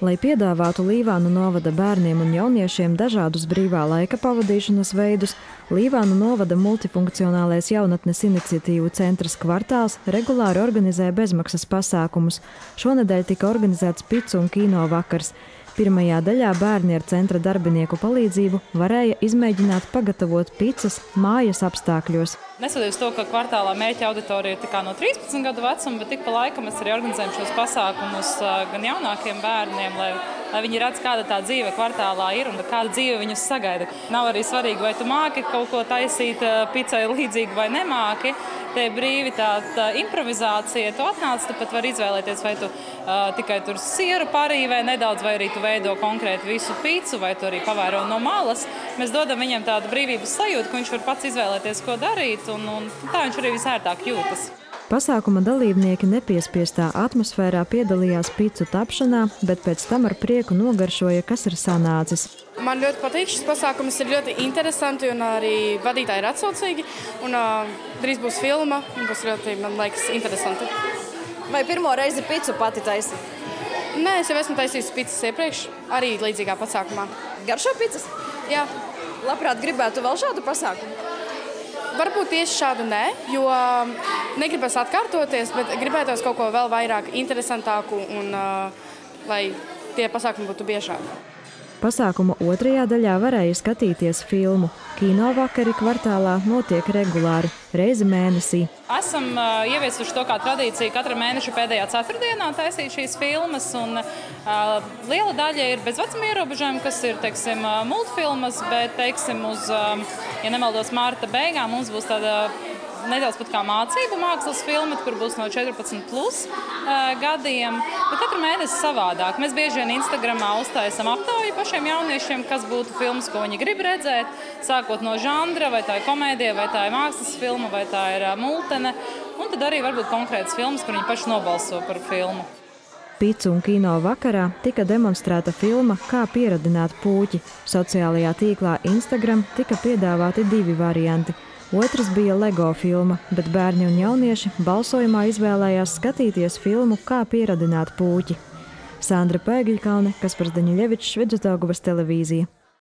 Lai piedāvātu Līvānu novada bērniem un jauniešiem dažādus brīvā laika pavadīšanas veidus, Līvānu novada multifunkcionālais jaunatnes iniciatīvu centrs kvartāls regulāri organizē bezmaksas pasākumus. Šonadēļ tika organizēts picu un kino vakars. Pirmajā daļā bērni ar centra darbinieku palīdzību varēja izmēģināt pagatavot pizzas mājas apstākļos. Neskatoties to, ka kvartālā mērķa auditorija ir no 13 gadu vecuma, bet tik pa laikam mēs arī organizējam šos pasākumus gan jaunākiem bērniem, lai, lai viņi redz, kāda tā dzīve kvartālā ir un kāda dzīve viņus sagaida. Nav arī svarīgi, vai tu māki kaut ko taisīt pizzai līdzīgi vai nemāki te brīvi tā, tā improvizācija. Tu atnāc, tu pat vari izvēlēties, vai tu uh, tikai tur sieru parīvē nedaudz, vai arī tu veido konkrēti visu pīcu, vai tu arī pavēro no malas. Mēs dodam viņam tādu brīvības sajūtu, ka viņš var pats izvēlēties, ko darīt, un, un tā viņš arī visērtāk jūtas. Pasākuma dalībnieki nepiespiestā atmosfērā piedalījās pīcu tapšanā, bet pēc tam ar prieku nogaršoja, kas ir sanācis. Man ļoti patīk šis pasākums, ir ļoti interesanti un arī vadītāji ir atsaucīgi. Un, uh, drīz būs filma un būs ļoti, man liekas, interesanti. Vai pirmo reizi pīcu pati taisi? Nē, es jau esmu taisījis pīcis iepriekš, arī līdzīgā pasākumā. Garšo pīcis? Jā. Labprāt gribētu vēl šādu pasākumu? Varbūt tieši šādu nē, jo um, negribas atkārtoties, bet gribētos kaut ko vēl vairāk interesantāku un uh, lai tie pasākumi būtu biežāk. Pasākuma otrajā daļā varēja skatīties filmu. Kino vakari kvartālā notiek regulāri, reizi mēnesī. Esam uh, ieviesuši to kā tradīciju katra mēneša pēdējā ceturtdienā taisīt šīs filmas. Un, uh, liela daļa ir bez vecuma ierobežojuma, kas ir teiksim, multfilmas, bet teiksim, uz, um, ja nemaldos, mārta beigām mums būs tāda nedaudz pat kā mācību mākslas filma, kur būs no 14 plus, gadiem. Bet katru mēnesi savādāk. Mēs bieži vien Instagramā uztaisam aptauju pašiem jauniešiem, kas būtu filmas, ko viņi grib redzēt. Sākot no žanra, vai tā ir komēdija, vai tā ir mākslas filma, vai tā ir multene. Un tad arī varbūt konkrētas filmas, kur viņi paši nobalso par filmu. Pīcu un kino vakarā tika demonstrēta filma Kā pieradināt puķi. Sociālajā tīklā Instagram tika piedāvāti divi varianti Otrs bija LEGO filma, bet bērni un jaunieši balsojumā izvēlējās skatīties filmu Kā pieradināt pūķi. Sandra Pēgiļkalne, Kaspars Daņļevičs, Vidusdaugavas televīzija.